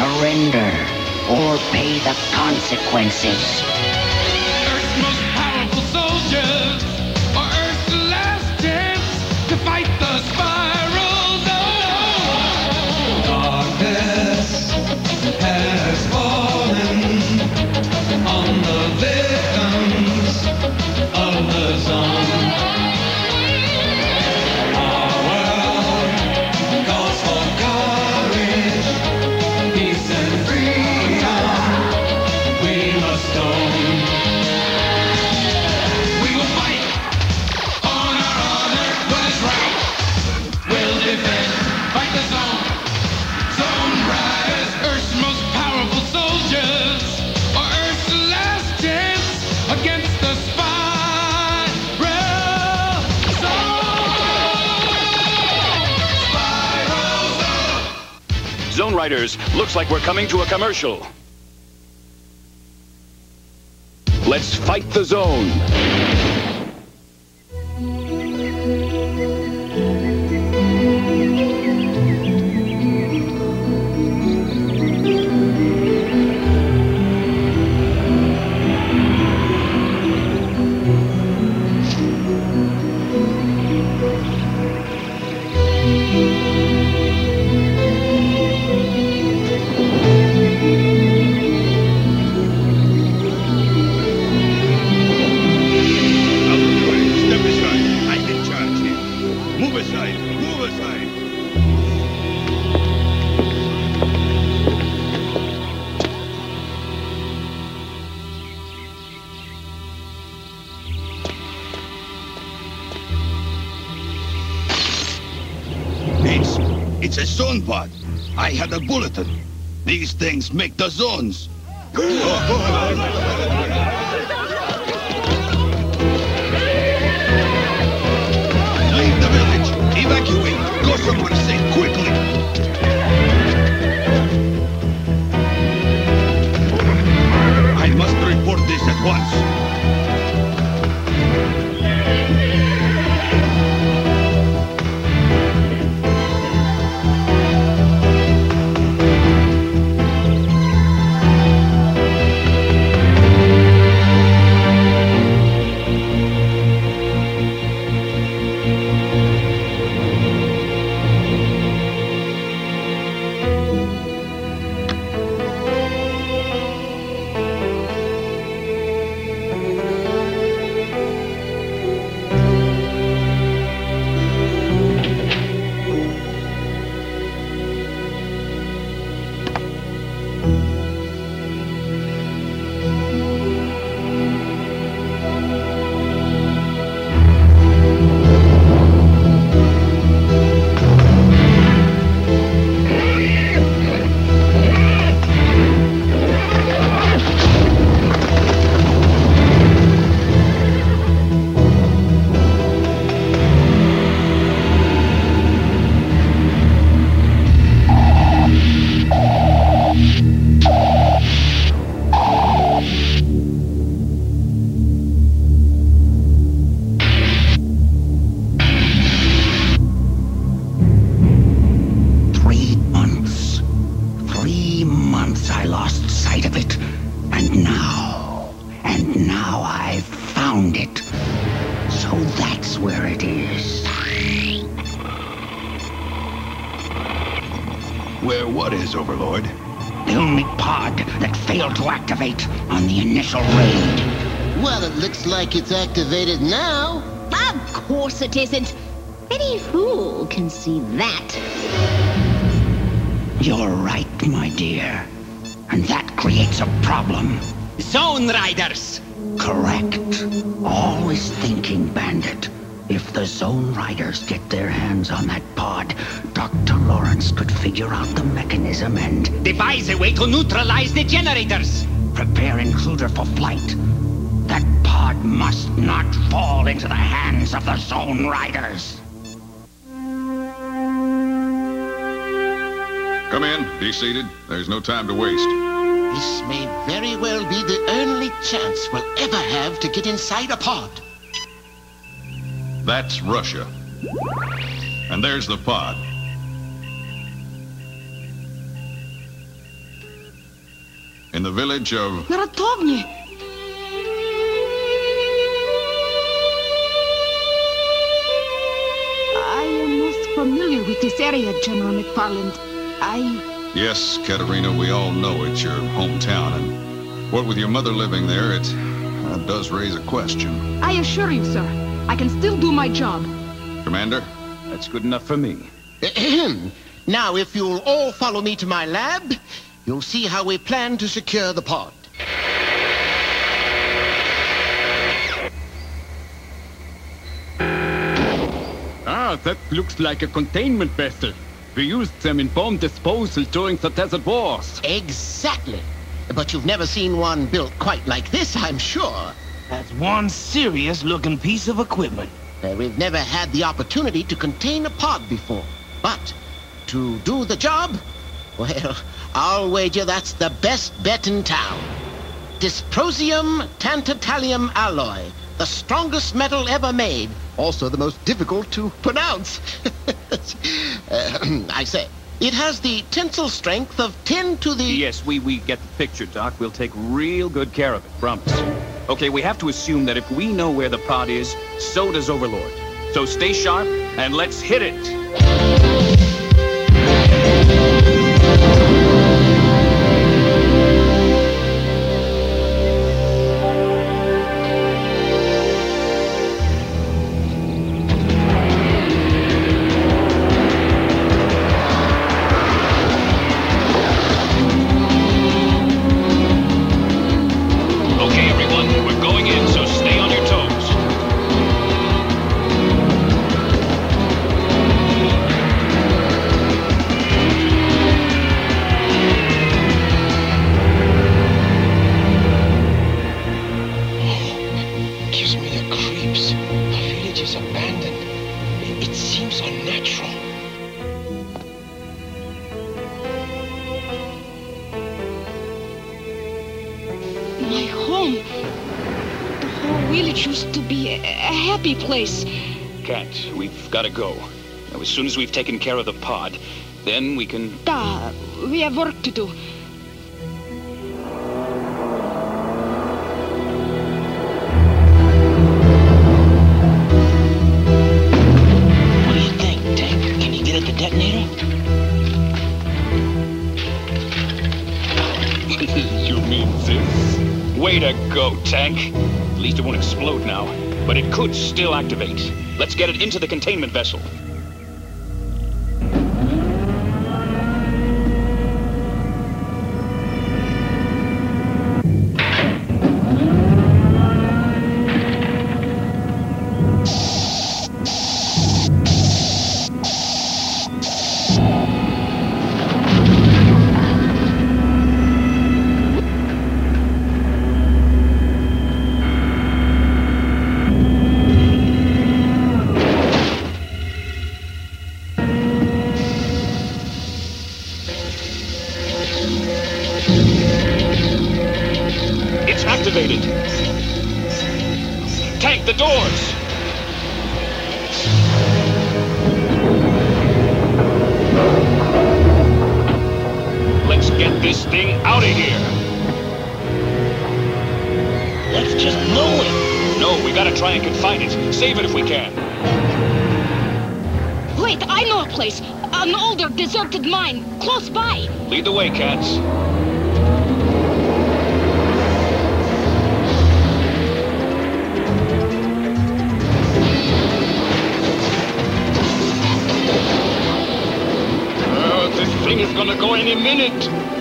surrender or pay the consequences. Zone We will fight on our honor when it's right. We'll live it, fight the zone. Zone riders, Earth's most powerful soldiers, or Earth's last chance against the spiral. Zone. Spiral. Zone Riders, looks like we're coming to a commercial. Let's fight the zone. I had a bulletin. These things make the zones. Leave the village. Evacuate. Go somewhere safe quickly. I must report this at once. Like it's activated now. Of course it isn't. Any fool can see that. You're right, my dear. And that creates a problem. Zone Riders! Correct. Always thinking, Bandit. If the Zone Riders get their hands on that pod, Dr. Lawrence could figure out the mechanism and Devise a way to neutralize the generators! prepare Intruder for flight. That pod must not fall into the hands of the Zone Riders. Come in. Be seated. There's no time to waste. This may very well be the only chance we'll ever have to get inside a pod. That's Russia. And there's the pod. in the village of... Ratovny. Familiar with this area, General McFarland. I... Yes, Katerina, we all know it's your hometown, and what with your mother living there, it uh, does raise a question. I assure you, sir, I can still do my job. Commander? That's good enough for me. Ahem. now, if you'll all follow me to my lab, you'll see how we plan to secure the pod. That looks like a containment vessel. We used them in bomb disposal during the Desert Wars. Exactly. But you've never seen one built quite like this, I'm sure. That's one serious-looking piece of equipment. Uh, we've never had the opportunity to contain a pod before. But to do the job, well, I'll wager that's the best bet in town. Dysprosium tantatalium alloy, the strongest metal ever made, also the most difficult to pronounce. Uh, I say, it has the tensile strength of 10 to the... Yes, we, we get the picture, Doc. We'll take real good care of it, promise. Okay, we have to assume that if we know where the pod is, so does Overlord. So stay sharp, and let's hit it! We've got to go. Now, as soon as we've taken care of the pod, then we can... Da, we have work to do. What do you think, Tank? Can you get at the detonator? you mean this? Way to go, Tank. At least it won't explode now. But it could still activate. Let's get it into the containment vessel. Any minute.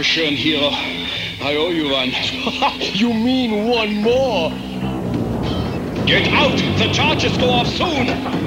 Dankeschön, Hero. I owe you one. you mean one more? Get out! The charges go off soon!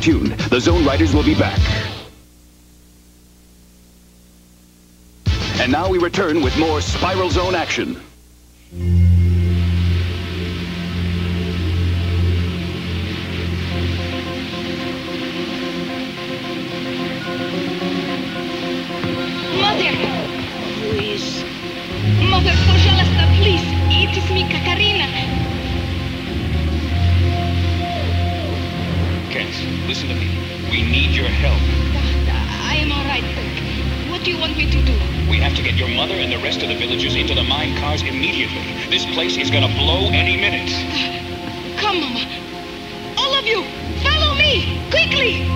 tuned. The Zone Riders will be back. And now we return with more Spiral Zone action. Mother! Please! Mother, Pożalasta, please! It is me, Katerina! Listen to me. We need your help. I am all right. What do you want me to do? We have to get your mother and the rest of the villagers into the mine cars immediately. This place is gonna blow any minute. Come, Mama. All of you, follow me, quickly!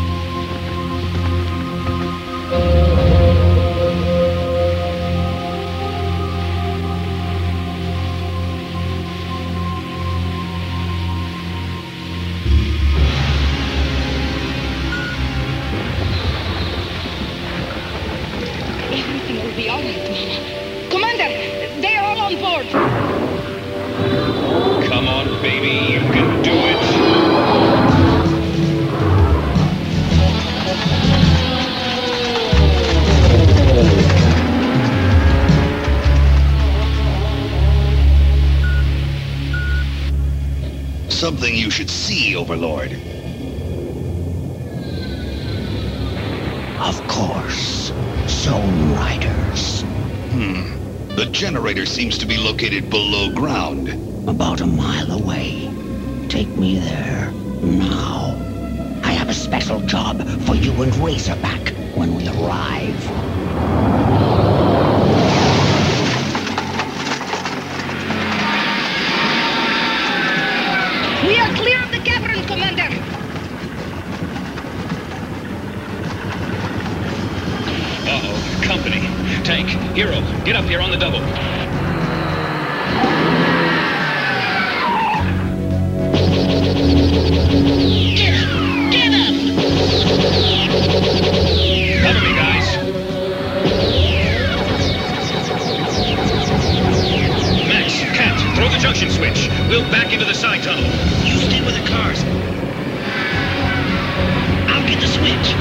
Something you should see, Overlord. Of course. Zone Riders. Hmm. The generator seems to be located below ground. About a mile away. Take me there. Now. I have a special job for you and Razorback when we arrive. Tank. Hero. Get up here on the double. Cover me, guys. Max, Cat, throw the junction switch. We'll back into the side tunnel. You stay with the cars. I'll get the switch.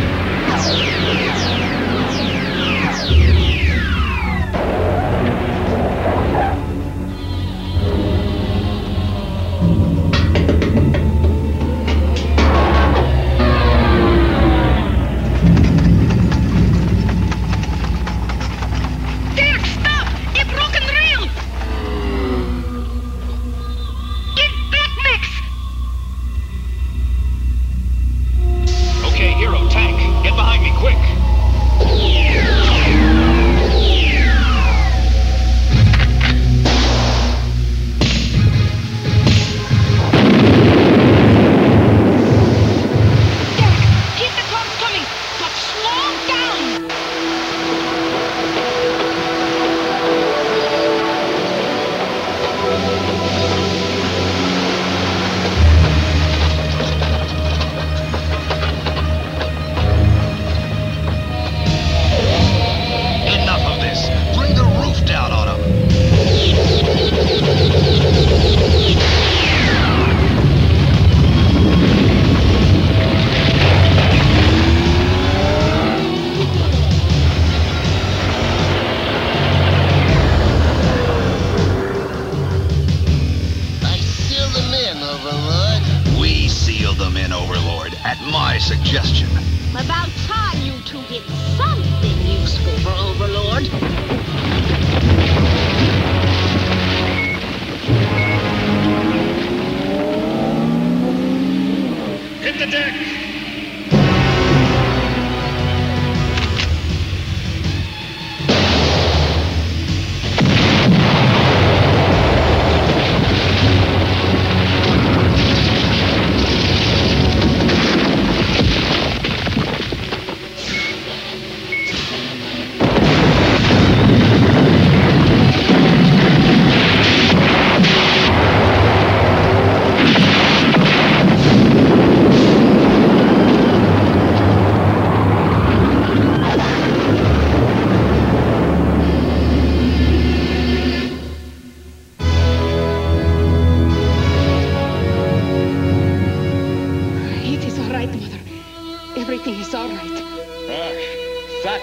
Hit the deck!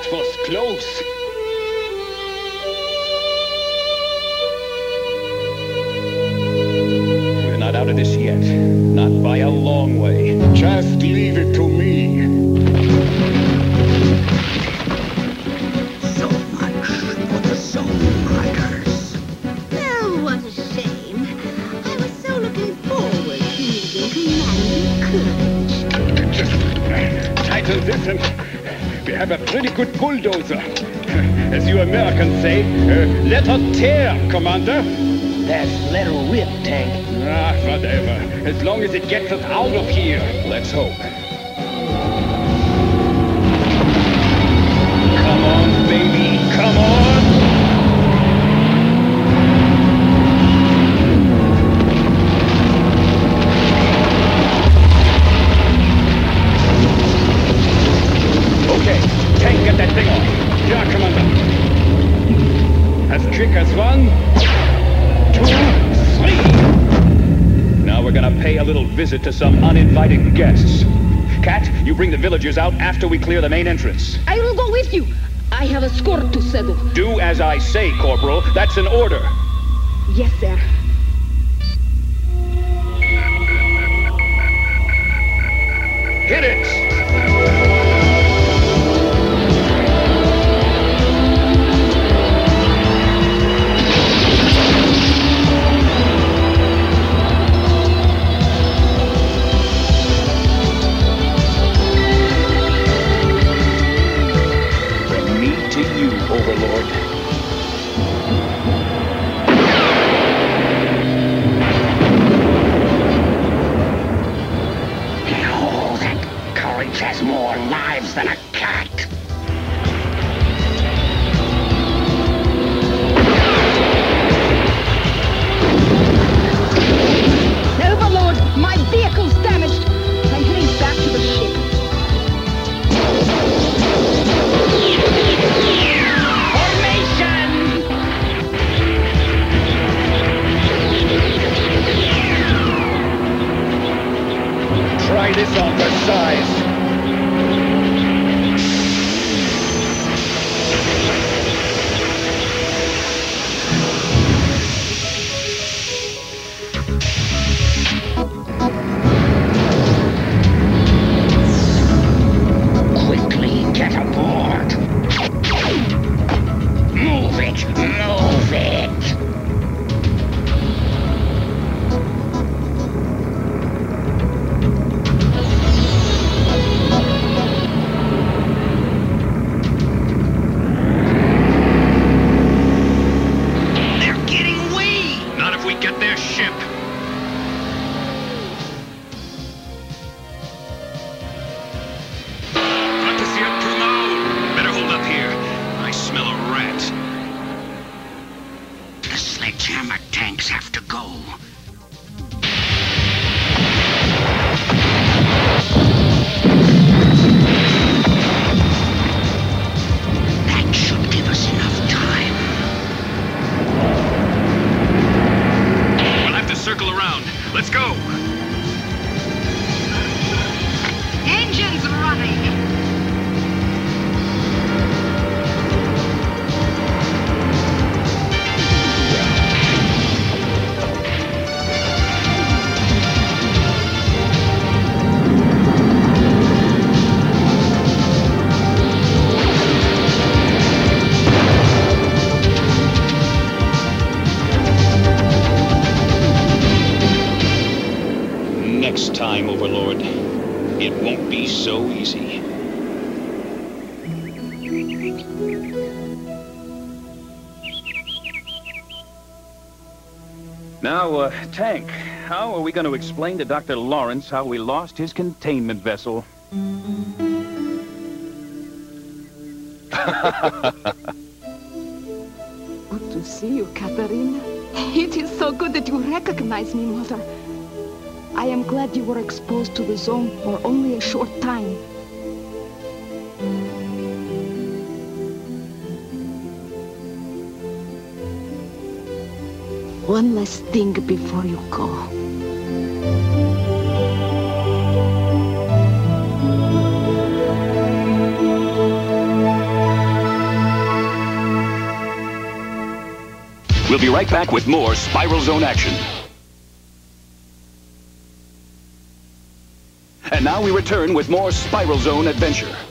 That was close. As you Americans say, uh, let her tear, Commander. That's let her rip, Tank. Ah, whatever. As long as it gets us out of here. Let's hope. Come on, baby. Come on. Visit to some uninvited guests. Cat, you bring the villagers out after we clear the main entrance. I will go with you. I have a score to settle. Do as I say, Corporal. That's an order. Yes, sir. Hit it! Oh, that courage has more lives than a cat. Overlord, my vehicle's damaged. This on the size. go. Overlord. It won't be so easy. Now, uh, Tank, how are we going to explain to Dr. Lawrence how we lost his containment vessel? good to see you, Katerina. It is so good that you recognize me, Mother. I am glad you were exposed to the zone for only a short time. One last thing before you go. We'll be right back with more Spiral Zone action. And now we return with more Spiral Zone adventure.